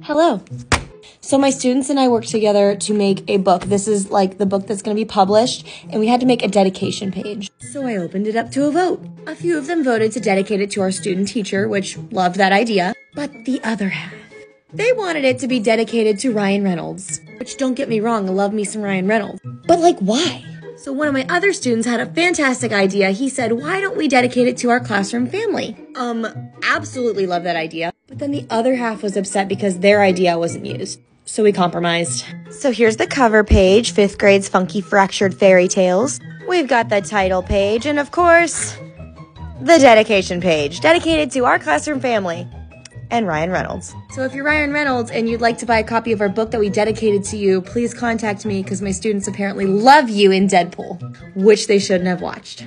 Hello. So my students and I worked together to make a book. This is like the book that's going to be published, and we had to make a dedication page. So I opened it up to a vote. A few of them voted to dedicate it to our student teacher, which loved that idea. But the other half, they wanted it to be dedicated to Ryan Reynolds. Which don't get me wrong, I love me some Ryan Reynolds. But like why? So one of my other students had a fantastic idea. He said, why don't we dedicate it to our classroom family? Um, absolutely love that idea. But then the other half was upset because their idea wasn't used. So we compromised. So here's the cover page, fifth grade's Funky Fractured Fairy Tales. We've got the title page, and of course, the dedication page, dedicated to our classroom family and Ryan Reynolds. So if you're Ryan Reynolds and you'd like to buy a copy of our book that we dedicated to you, please contact me because my students apparently love you in Deadpool, which they shouldn't have watched.